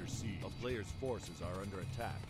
under siege. A player's forces are under attack.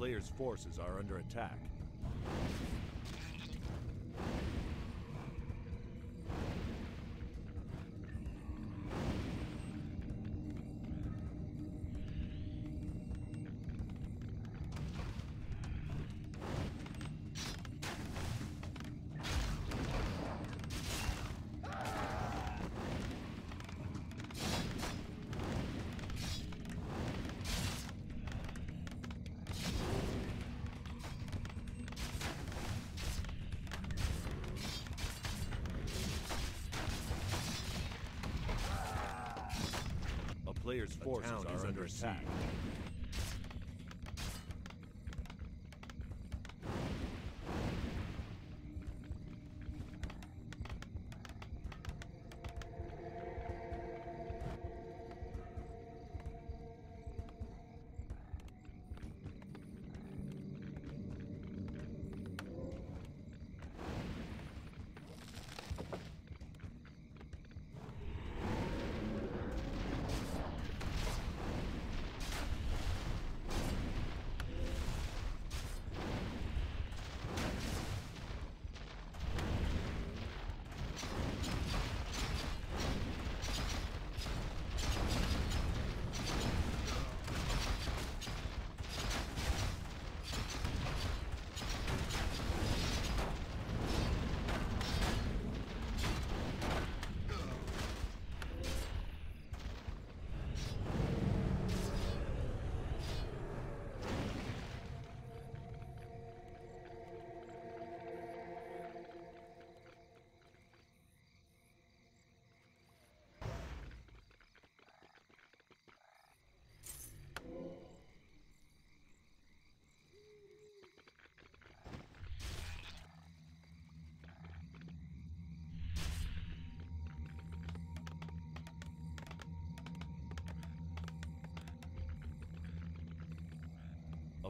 A player's forces are under attack. Player's forces are under attack.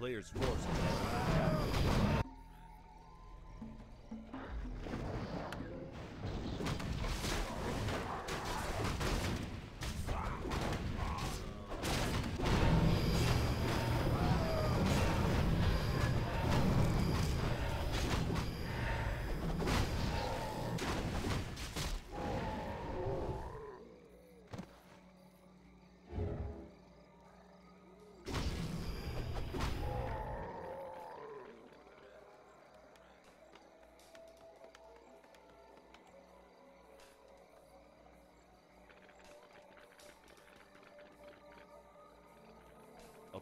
Player's forces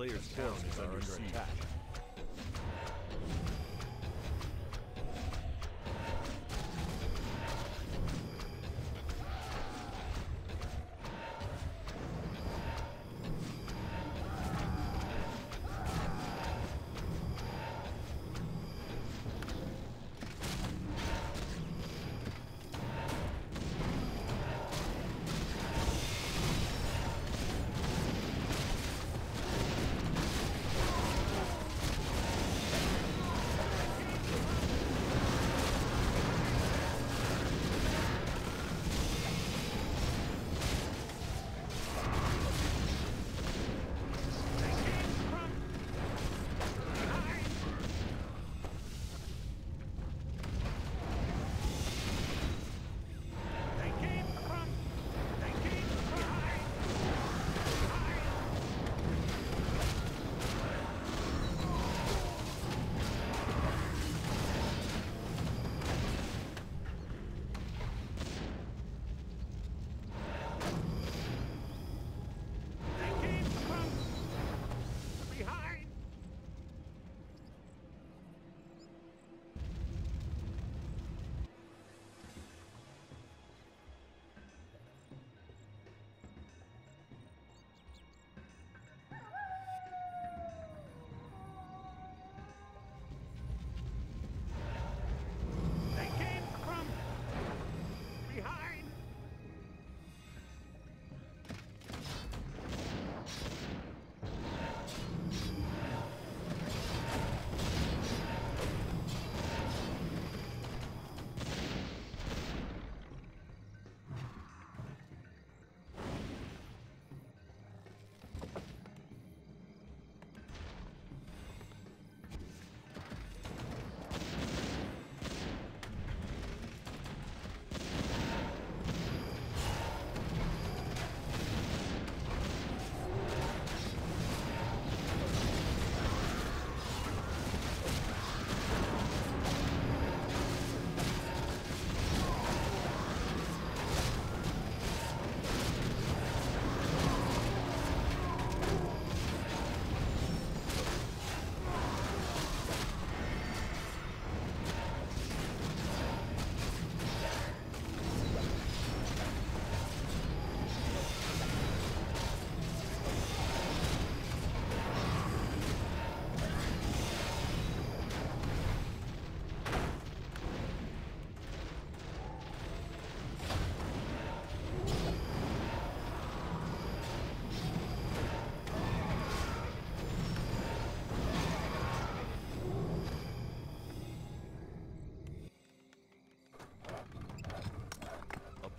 Player's forces are under attack.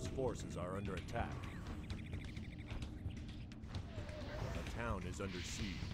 Player's forces are under attack. A town is under siege.